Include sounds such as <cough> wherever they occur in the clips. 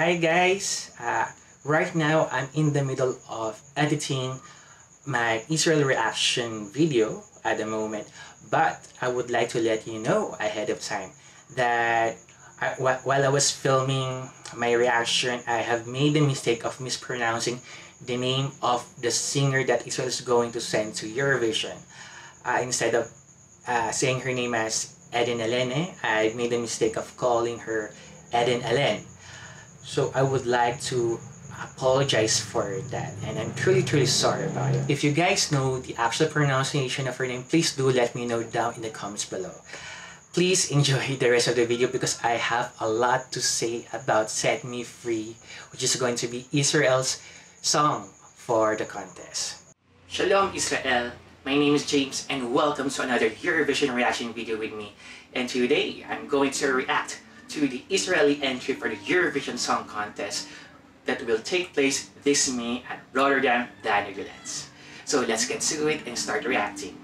Hi guys! Uh, right now I'm in the middle of editing my Israel reaction video at the moment but I would like to let you know ahead of time that I, while I was filming my reaction I have made the mistake of mispronouncing the name of the singer that Israel is going to send to Eurovision uh, instead of uh, saying her name as Eden Elene I made the mistake of calling her Eden Elen so I would like to apologize for that and I'm truly truly sorry about it. If you guys know the actual pronunciation of her name, please do let me know down in the comments below. Please enjoy <laughs> the rest of the video because I have a lot to say about Set Me Free, which is going to be Israel's song for the contest. Shalom Israel! My name is James and welcome to another Eurovision reaction video with me. And today, I'm going to react to the Israeli entry for the Eurovision Song Contest that will take place this May at Rotterdam, Netherlands. So let's get to it and start reacting.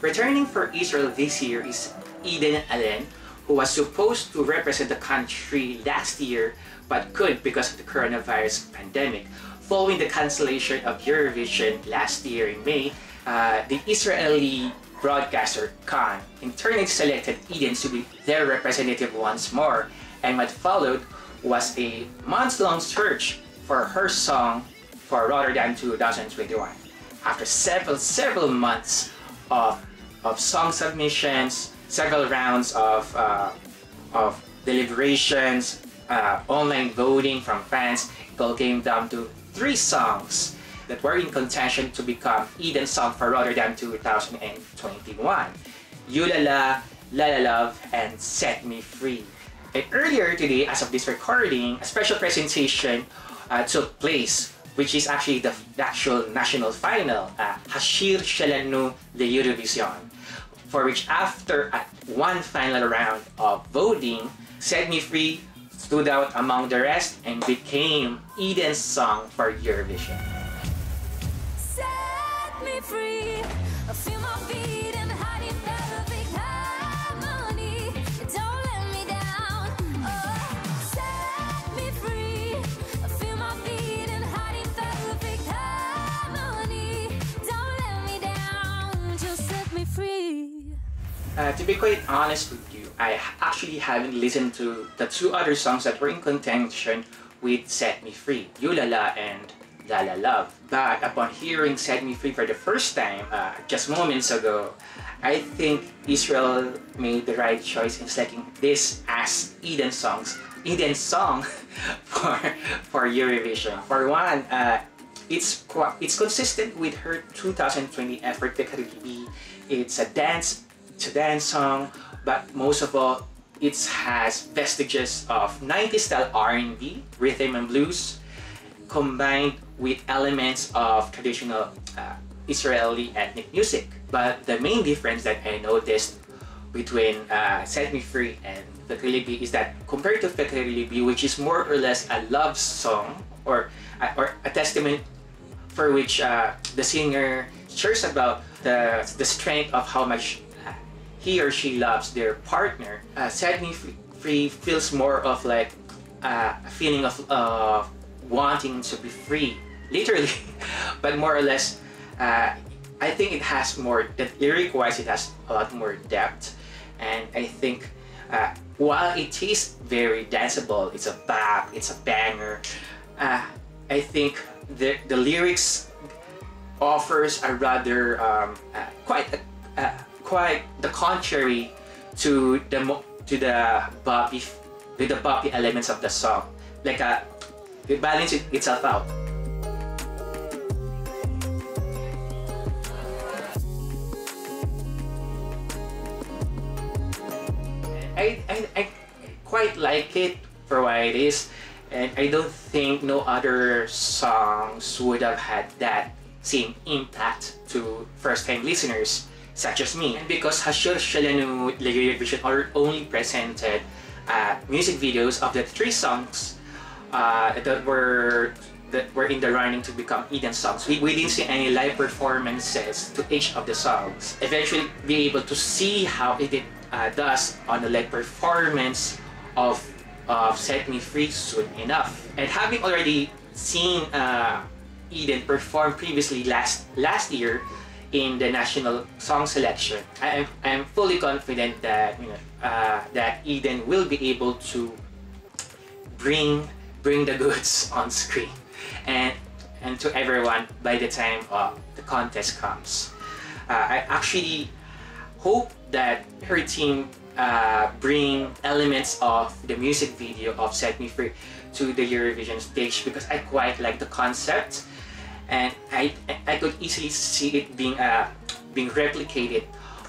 Returning for Israel this year is Eden Alen, who was supposed to represent the country last year but could because of the coronavirus pandemic. Following the cancellation of Eurovision last year in May, uh, the Israeli broadcaster Kan in turn selected Eden to be their representative once more, and what followed was a months-long search for her song for Rotterdam 2021. After several several months of of song submissions, several rounds of, uh, of deliberations, uh, online voting from fans, it all came down to three songs that were in contention to become Eden Song for Rotterdam 2021. Yulala, La Love, and Set Me Free. And earlier today, as of this recording, a special presentation uh, took place which is actually the, the actual national final, uh, Hashir Shelanu de Eurovision for which after one final round of voting, Set Me Free stood out among the rest and became Eden's song for Eurovision. Set me free, Uh, to be quite honest with you, I actually haven't listened to the two other songs that were in contention with Set Me Free, Yulala and La La Love. But upon hearing Set Me Free for the first time, uh, just moments ago, I think Israel made the right choice in selecting this as Eden songs, Eden song <laughs> for for Eurovision. For one, uh, it's it's consistent with her 2020 effort, Feker Libi. It's a dance to dance song, but most of all, it has vestiges of 90s style R&B, rhythm and blues, combined with elements of traditional uh, Israeli ethnic music. But the main difference that I noticed between uh, Set Me Free and Feker Libi is that compared to Feker Libi, which is more or less a love song or, uh, or a testament for which uh, the singer shares about the, the strength of how much he or she loves their partner, uh, set me free feels more of like uh, a feeling of uh, wanting to be free, <laughs> literally, but more or less, uh, I think it has more, that lyric-wise, it has a lot more depth, and I think uh, while it is very danceable, it's a bop, it's a banger, uh, I think the, the lyrics offers a rather um, uh, quite a quite the contrary to the to the boppy with the boppy elements of the song. Like a it balances itself out. I, I, I quite like it for what it is and I don't think no other songs would have had that same impact to first-time listeners such as me. And because Hashir Shelanu Vision are only presented uh, music videos of the three songs uh, that were that were in the running to become Eden songs. We, we didn't see any live performances to each of the songs. Eventually, be able to see how Eden uh, does on the live performance of of Set Me Free soon enough. And having already seen uh, Eden perform previously last last year in the national song selection, I am I am fully confident that you know uh, that Eden will be able to bring bring the goods <laughs> on screen and and to everyone by the time uh, the contest comes. Uh, I actually hope that her team uh, bring elements of the music video of Set Me Free to the Eurovision stage because I quite like the concept and I, I could easily see it being uh, being replicated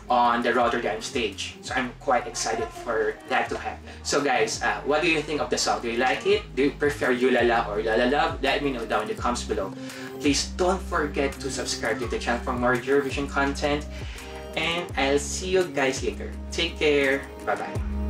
on the Rotterdam stage. So I'm quite excited for that to happen. So guys, uh, what do you think of the song? Do you like it? Do you prefer Yulala or Lala Love? Let me know down in the comments below. Please don't forget to subscribe to the channel for more Eurovision content. And I'll see you guys later. Take care. Bye-bye.